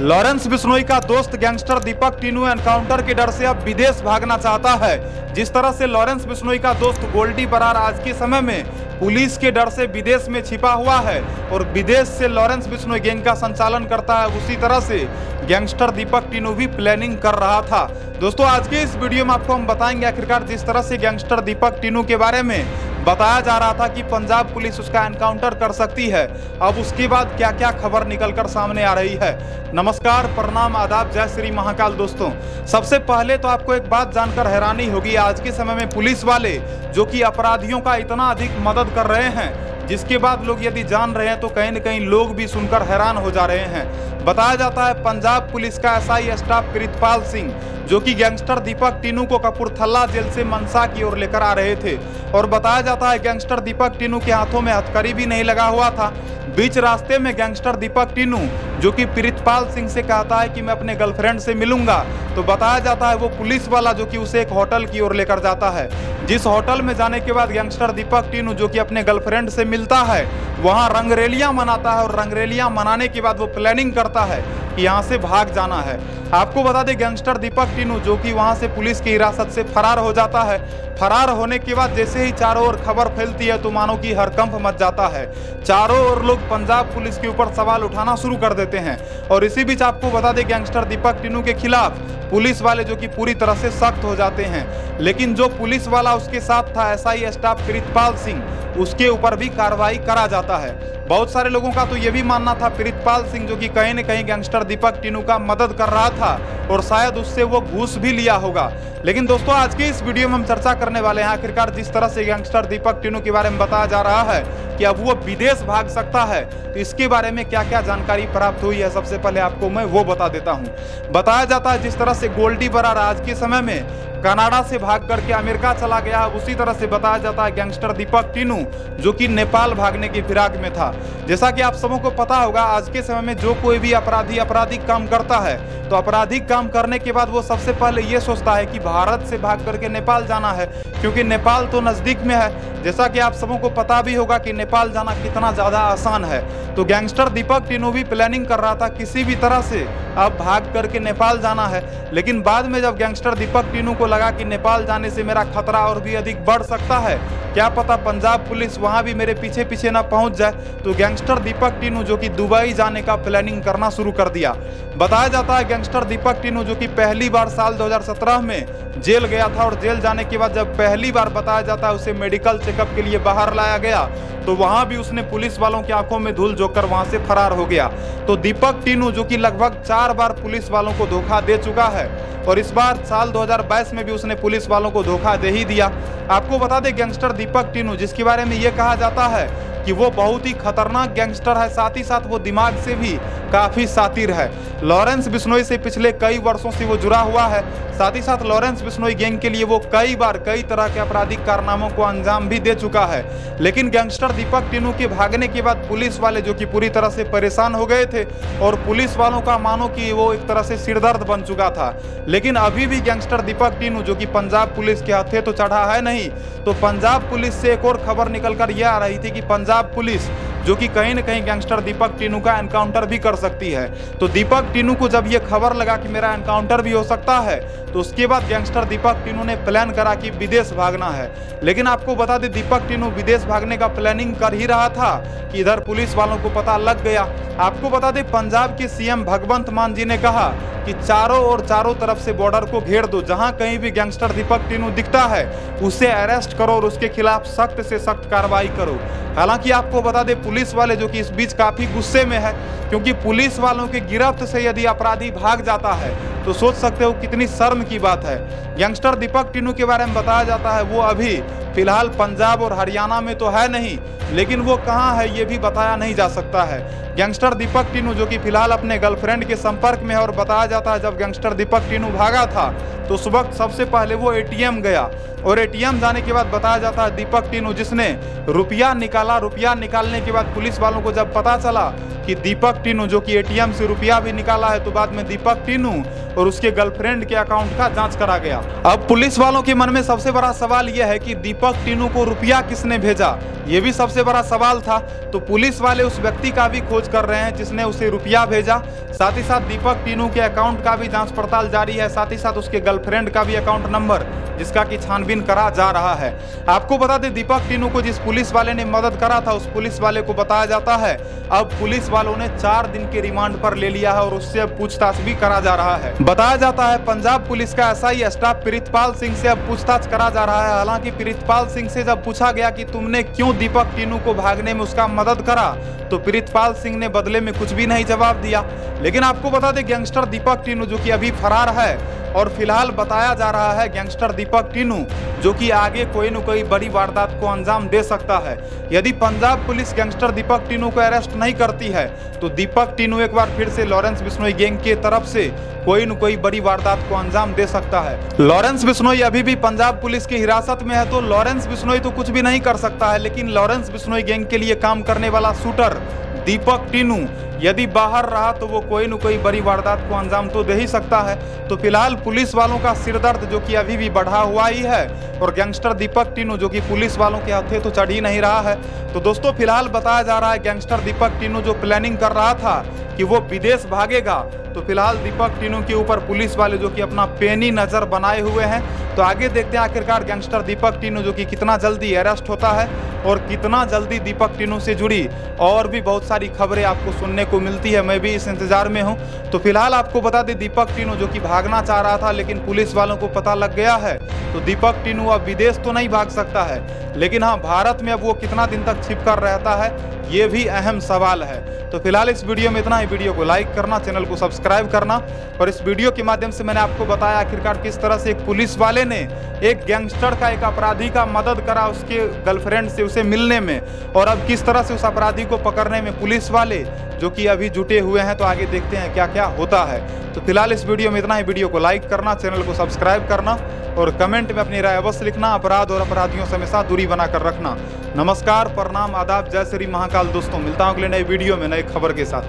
Lawrence Bishnoi का दोस्त gangster Deepak Tinu encounter के डर से अब विदेश भागना चाहता है। जिस तरह से लॉरेंस बिश्नोई का दोस्त गोल्डी बरार आज के समय में पुलिस के डर से विदेश में छिपा हुआ है और विदेश से लॉरेंस बिश्नोई गैंग का संचालन करता है, उसी तरह से गैंगस्टर दीपक टीनू भी प्लानिंग कर रहा था। दोस्तों, आज के इस वीडियो में आपको हम बताएँगे आखिरकार जिस तरह से गैंगस्टर दीपक टीनू के बारे में बताया जा रहा था कि पंजाब पुलिस उसका एनकाउंटर कर सकती है। अब उसके बाद क्या क्या खबर निकलकर सामने आ रही है? नमस्कार, प्रणाम, आदाब, जय श्री महाकाल दोस्तों। सबसे पहले तो आपको एक बात जानकर हैरानी होगी आज के समय में पुलिस वाले, जो कि अपराधियों का इतना अधिक मदद कर रहे हैं, जिसके बाद लोग यदि जान रहे हैं तो कहीं न कहीं लोग भी सुनकर हैरान हो जा रहे हैं। बताया जाता है, पंजाब पुलिस का एसआई स्टाफ प्रीतपाल सिंह जो कि गैंगस्टर दीपक टीनू को कपूरथला जेल से मनसा की ओर लेकर आ रहे थे। और बताया जाता है, गैंगस्टर दीपक टीनू के हाथों में हथकड़ी भी नहीं लगा हुआ था। बीच रास्ते में गैंगस्टर दीपक टीनू, जो कि प्रीतपाल सिंह से कहता है कि मैं अपने गर्लफ्रेंड से मिलूँगा तो बताया जाता है वो पुलिस वाला जो कि उसे एक होटल की ओर लेकर जाता है। जिस होटल में जाने के बाद गैंगस्टर दीपक टीनू, जो कि अपने गर्लफ्रेंड से मिलता है, वहाँ रंगरेलियाँ मनाता है और रंगरेलियाँ मनाने के बाद वो प्लानिंग करता है कि यहाँ से भाग जाना है। आपको बता दें, गैंगस्टर दीपक टीनू, जो कि वहाँ से पुलिस की हिरासत से फरार हो जाता है। फरार होने के बाद जैसे ही चारों ओर खबर फैलती है तो मानो कि हरकंप मच जाता है। चारों ओर लोग पंजाब पुलिस के ऊपर सवाल उठाना शुरू कर देते हैं। और इसी बीच आपको बता दें, गैंगस्टर दीपक टीनू के खिलाफ पुलिस वाले जो कि पूरी तरह से सख्त हो जाते हैं। लेकिन जो पुलिस वाला उसके साथ था एसआई स्टाफ प्रीतपाल सिंह, उसके ऊपर भी कार्रवाई करा जाता है। बहुत सारे लोगों का तो ये भी मानना था, प्रीतपाल सिंह जो कि कहीं न कहीं गैंगस्टर दीपक टीनू का मदद कर रहा था और शायद उससे वो घूस भी लिया होगा। लेकिन दोस्तों, आज के इस वीडियो में हम चर्चा करने वाले हैं। आखिरकार जिस तरह से गैंगस्टर दीपक टीनू के बारे में बताया जा रहा है कि अब वो विदेश भाग सकता है। तो इसके बारे में क्या क्या जानकारी प्राप्त हुई है? सबसे पहले आपको मैं वो बता देता हूँ। बताया जाता है जिस तरह से गोल्डी बरार आज के समय में कनाडा से भाग करके अमेरिका चला गया उसी तरह से बताया जाता है गैंगस्टर दीपक टीनू, जो कि नेपाल भागने की फिराक में था। जैसा कि आप सबों को पता होगा, आज के समय में जो कोई भी अपराधी आपराधिक काम करता है तो आपराधिक काम करने के बाद वो सबसे पहले ये सोचता है कि भारत से भाग करके नेपाल जाना है, क्योंकि नेपाल तो नज़दीक में है। जैसा कि आप सबों को पता भी होगा कि नेपाल जाना कितना ज़्यादा आसान है। तो गैंगस्टर दीपक टीनू भी प्लानिंग कर रहा था किसी भी तरह से अब भाग करके नेपाल जाना है। लेकिन बाद में जब गैंगस्टर दीपक टीनू को लगा कि नेपाल जाने से मेरा खतरा और भी अधिक बढ़ सकता है। क्या पता पंजाब पुलिस वहाँ भी मेरे पीछे पीछे ना पहुँच जाए। तो गैंगस्टर दीपक टीनू जो कि दुबई जाने का प्लानिंग करना शुरू कर दिया। बताया जाता है गैंगस्टर दीपक टीनू जो कि पहली बार साल 2017 में जेल गया था और जेल जाने के बाद जब पहली बार बताया जाता है उसे मेडिकल चेकअप के लिए बाहर लाया गया तो वहाँ भी उसने पुलिस वालों की आँखों में धूल जोकर वहाँ से फरार हो गया। तो दीपक टीनू जो कि लगभग चार बार पुलिस वालों को धोखा दे चुका है और इस बार साल 2022 में भी उसने पुलिस वालों को धोखा दे ही दिया। आपको बता दें, गैंगस्टर दीपक टीनू जिसके बारे में ये कहा जाता है कि वो बहुत ही खतरनाक गैंगस्टर है। साथ ही साथ वो दिमाग से भी काफ़ी सातिर है। लॉरेंस बिश्नोई से पिछले कई वर्षों से वो जुड़ा हुआ है। साथ ही साथ लॉरेंस बिश्नोई गैंग के लिए वो कई बार कई तरह के आपराधिक कारनामों को अंजाम भी दे चुका है। लेकिन गैंगस्टर दीपक टीनू के भागने के बाद पुलिस वाले जो कि पूरी तरह से परेशान हो गए थे और पुलिस वालों का मानो कि वो एक तरह से सिरदर्द बन चुका था। लेकिन अभी भी गैंगस्टर दीपक टीनू जो कि पंजाब पुलिस के हथे तो चढ़ा है नहीं तो पंजाब पुलिस से एक और खबर निकल कर यह आ रही थी कि पंजाब पुलिस जो कि कहीं ना कहीं गैंगस्टर दीपक टीनू का एनकाउंटर भी कर सकती है। तो दीपक टीनू को जब ये खबर लगा कि मेरा एनकाउंटर भी हो सकता है तो उसके बाद गैंगस्टर दीपक टीनू ने प्लान करा कि विदेश भागना है। लेकिन आपको बता दें, दीपक टीनू विदेश भागने का प्लानिंग कर ही रहा था कि इधर पुलिस वालों को पता लग गया। आपको बता दें, पंजाब के सीएम भगवंत मान जी ने कहा कि चारों और चारों तरफ़ से बॉर्डर को घेर दो, जहाँ कहीं भी गैंगस्टर दीपक टीनू दिखता है, उसे अरेस्ट करो और उसके खिलाफ सख्त से सख्त कार्रवाई करो। हालाँकि आपको बता दें पुलिस वाले जो कि इस बीच काफ़ी गुस्से में है, क्योंकि पुलिस वालों की गिरफ्त से यदि अपराधी भाग जाता है तो सोच सकते हो कितनी शर्म की बात है। यंगस्टर दीपक टीनू के बारे में बताया जाता है, वो अभी फ़िलहाल पंजाब और हरियाणा में तो है नहीं, लेकिन वो कहाँ है ये भी बताया नहीं जा सकता है। गैंगस्टर दीपक टीनू जो कि फ़िलहाल अपने गर्लफ्रेंड के संपर्क में है और बताया जाता है, जब गैंगस्टर दीपक टीनू भागा था तो वक्त सबसे पहले वो एटीएम गया। और एटीएम जाने के बाद बताया जाता है, दीपक टीनू जिसने रुपया निकाला, रुपया निकालने के बाद पुलिस वालों को जब पता चला कि दीपक टीनू जो कि एटीएम से रुपया भी निकाला है तो बाद में दीपक टीनू और उसके गर्लफ्रेंड के अकाउंट का जाँच करा गया। अब पुलिस वालों के मन में सबसे बड़ा सवाल यह है कि दीपक, टीनू को रुपया किसने भेजा? ये भी सबसे बड़ा सवाल था। तो पुलिस वाले उस व्यक्ति का भी खोज कर रहे हैं जिसने उसे रुपया भेजा। साथ ही साथ दीपक, टीनू के अकाउंट का भी जाँच पड़ताल जारी है। साथ ही साथ उसके गर्लफ्रेंड का भी अकाउंट नंबर जिसका की छानबीन करा जा रहा है। आपको बता दें, दीपक, टीनू को जिस पुलिस वाले ने मदद करा था, उस पुलिस वाले को बताया जाता है। अब पुलिस वालों ने चार दिन के रिमांड पर ले लिया है और उससे अब पूछताछ भी करा जा रहा है। बताया जाता है, पंजाब पुलिस का एसआई स्टाफ प्रीतपाल सिंह से अब पूछताछ करा जा रहा है। हालाँकि प्रीतपाल सिंह से जब पूछा गया कि तुमने क्यों दीपक टीनू को भागने में उसका मदद करा तो प्रीतपाल सिंह ने बदले में कुछ भी नहीं जवाब दिया। लेकिन आपको बता दें, गैंगस्टर दीपक टीनू, जो कि अभी फरार है, और फ़िलहाल बताया जा रहा है गैंगस्टर दीपक टीनू, जो कि आगे कोई न कोई बड़ी वारदात को अंजाम दे सकता है। यदि पंजाब पुलिस गैंगस्टर दीपक टीनू को अरेस्ट नहीं करती है तो दीपक टीनू एक बार फिर से लॉरेंस बिश्नोई गैंग के तरफ़ से कोई न कोई बड़ी वारदात को अंजाम दे सकता है। लॉरेंस बिश्नोई अभी भी पंजाब पुलिस की हिरासत में है तो लॉरेंस बिश्नोई तो कुछ भी नहीं कर सकता है, लेकिन लॉरेंस बिश्नोई गैंग के लिए काम करने वाला शूटर दीपक टीनू, यदि बाहर रहा तो वो कोई न कोई बड़ी वारदात को अंजाम तो दे ही सकता है। तो फ़िलहाल पुलिस वालों का सिरदर्द जो कि अभी भी बढ़ा हुआ ही है, और गैंगस्टर दीपक टीनू जो कि पुलिस वालों के हथे तो चढ़ ही नहीं रहा है। तो दोस्तों, फ़िलहाल बताया जा रहा है, गैंगस्टर दीपक टीनू जो प्लानिंग कर रहा था कि वो विदेश भागेगा तो फ़िलहाल दीपक टीनू के ऊपर पुलिस वाले जो कि अपना पेनी नज़र बनाए हुए हैं। तो आगे देखते हैं आखिरकार गैंगस्टर दीपक टीनू जो कि कितना जल्दी अरेस्ट होता है और कितना जल्दी दीपक टीनू से जुड़ी। और भी बहुत सारी खबरें आपको सुनने को मिलती है, मैं भी इस इंतज़ार में हूँ। तो फ़िलहाल आपको बता दें, दीपक टीनू जो कि भागना चाह रहा था, लेकिन पुलिस वालों को पता लग गया है। तो दीपक टीनू अब विदेश तो नहीं भाग सकता है। लेकिन हाँ भारत में अब वो कितना दिन तक छिप कर रहता है, ये भी अहम सवाल है। तो फ़िलहाल इस वीडियो में इतना ही। वीडियो को लाइक करना, चैनल को सब्सक्राइब करना और इस वीडियो के माध्यम से मैंने आपको बताया आखिरकार किस तरह से एक पुलिस वाले ने एक गैंगस्टर का, एक अपराधी का मदद करा उसके गर्लफ्रेंड से उसे मिलने में और अब किस तरह से उस अपराधी को पकड़ने में पुलिस वाले, जो कि अभी जुटे हुए हैं तो आगे देखते हैं क्या क्या होता है। तो फ़िलहाल इस वीडियो में इतना ही। वीडियो को लाइक करना, चैनल को सब्सक्राइब करना और कमेंट में अपनी राय अवश्य लिखना, अपराध और अपराधियों से हमेशा दूरी बनाकर रखना। नमस्कार, प्रणाम, आदाब, जय श्री महाकाल दोस्तों। मिलता हूँ अगले नए वीडियो में नए खबर के साथ।